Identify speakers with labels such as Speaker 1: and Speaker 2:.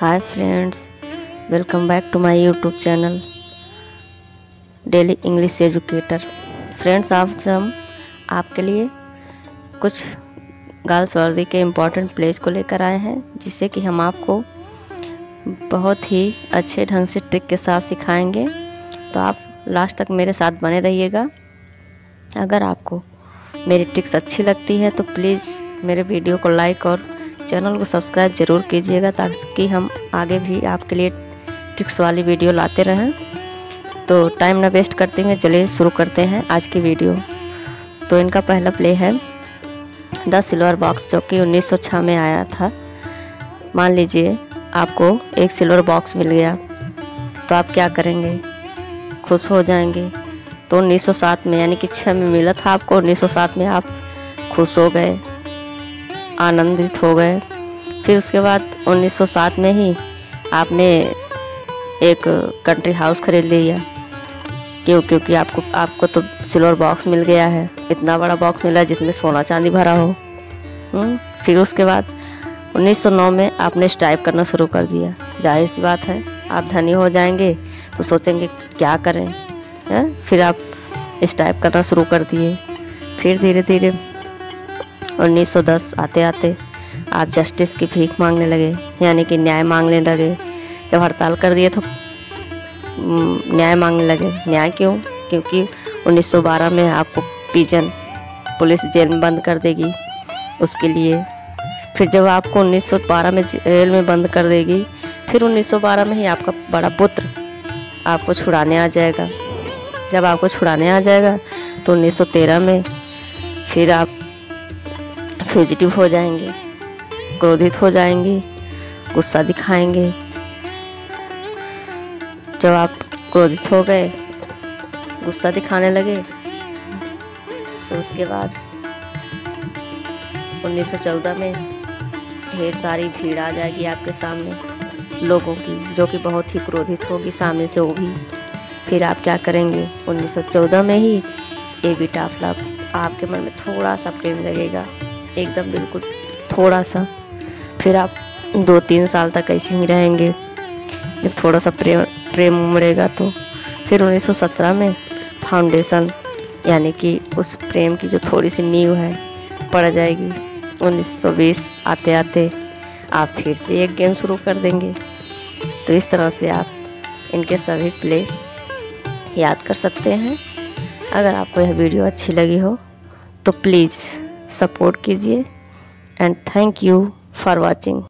Speaker 1: Hi friends welcome back to my YouTube channel daily English educator friends आज हम आपके लिए कुछ गर्ल्स वर्दी के इम्पोर्टेंट प्लेस को लेकर आए हैं, जिससे कि हम आपको बहुत ही अच्छे ढंग से ट्रिक के साथ सिखाएँगे। तो आप लास्ट तक मेरे साथ बने रहिएगा। अगर आपको मेरी ट्रिक्स अच्छी लगती है तो प्लीज़ मेरे वीडियो को लाइक और चैनल को सब्सक्राइब ज़रूर कीजिएगा ताकि हम आगे भी आपके लिए ट्रिक्स वाली वीडियो लाते रहें। तो टाइम ना वेस्ट करते हुए चलिए शुरू करते हैं आज की वीडियो। तो इनका पहला प्ले है, द सिल्वर बॉक्स, जो कि 1906 में आया था। मान लीजिए आपको एक सिल्वर बॉक्स मिल गया तो आप क्या करेंगे? खुश हो जाएँगे। तो 1907 में, यानी कि छः में मिला था आपको 1907 में आप खुश हो गए। आनंदित हो गए। फिर उसके बाद 1907 में ही आपने एक कंट्री हाउस खरीद लिया। क्यों? क्योंकि आपको आपको तो सिल्वर बॉक्स मिल गया है। इतना बड़ा बॉक्स मिला जिसमें सोना चांदी भरा हो। हुँ? हम्म, फिर उसके बाद 1909 में आपने स्टाइप करना शुरू कर दिया। ज़ाहिर सी बात है आप धनी हो जाएँगे तो सोचेंगे क्या करें है? फिर आप स्टाइप करना शुरू कर दिए। फिर धीरे धीरे 1910 आते आते आप जस्टिस की भीख मांगने लगे, यानी कि न्याय मांगने लगे, जब हड़ताल कर दिए तो न्याय मांगने लगे। न्याय क्यों? क्योंकि 1912 में आपको पीजन, पुलिस जेल में बंद कर देगी उसके लिए। फिर जब आपको 1912 में जेल में बंद कर देगी, फिर 1912 में ही आपका बड़ा पुत्र आपको छुड़ाने आ जाएगा। जब आपको छुड़ाने आ जाएगा तो 1913 में फिर आप फ्यूजिटिव हो जाएँगे, क्रोधित हो जाएँगे, गुस्सा दिखाएँगे। जब आप क्रोधित हो गए, गुस्सा दिखाने लगे तो उसके बाद 1914 में ढेर सारी भीड़ आ जाएगी आपके सामने। लोगों की, जो कि बहुत ही क्रोधित होगी सामने से, वो भी। फिर आप क्या करेंगे? 1914 में ही ए बी टाफला आपके मन में थोड़ा सा प्रेम लगेगा। एकदम बिल्कुल थोड़ा सा फिर आप दो तीन साल तक ऐसे ही रहेंगे। जब थोड़ा सा प्रेम प्रेम उमड़ेगा तो। फिर 1917 में फाउंडेशन यानी कि उस प्रेम की जो थोड़ी सी नींव है, पड़ जाएगी। 1920 आते आते आप फिर से एक गेम शुरू कर देंगे। तो इस तरह से आप इनके सभी प्ले याद कर सकते हैं। अगर आपको यह वीडियो अच्छी लगी हो तो प्लीज़ सपोर्ट कीजिए and thank you for watching